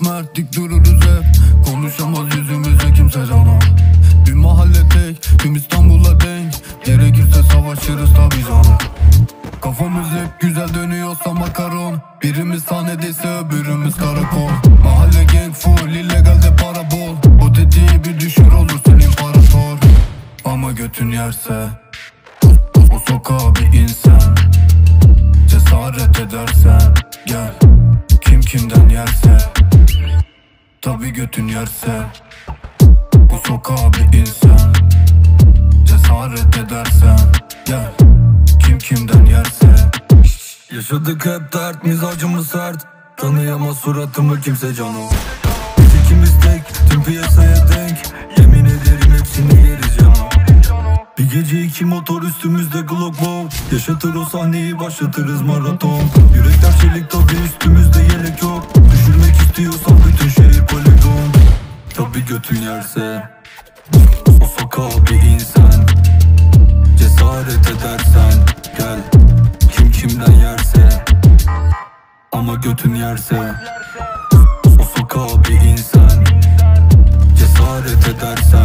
mert dik dururuz hep. Konuşamaz yüzümüze kimse cana Bir mahalle tek tüm İstanbul'a denk. Gerekirse savaşırız tabi canım. Kafamız hep güzel dönüyorsa makaron. Birimiz sahnedeyse öbürümüz karakol. Mahalle gang full illegalde para bol. O tetiği bir düşür olursun imparator. Ama götün yerse o sokağa bir insan Cesaret edersen Gel Tabi götün yerse. Bu sokağa bir insan Cesaret edersen. Gel Kim kimden yerse. Yaşadık hep dert mizacımız sert? Tanıyamaz suratımı kimse canım. Biz ikimiz tek tüm piyasaya denk. Yemin ederim hepsini yeriz canım. Bir gece iki motor üstümüzde Glock wow Yaşatır o sahneyi başlatırız maraton. Yürekler çelik tabi üstümüzde Tabi götün yerse. Sokağa bir insan. Cesaret edersen Gel. Kim kimden yerse. Ama götün yerse. Sokağa bir insan. Cesaret edersen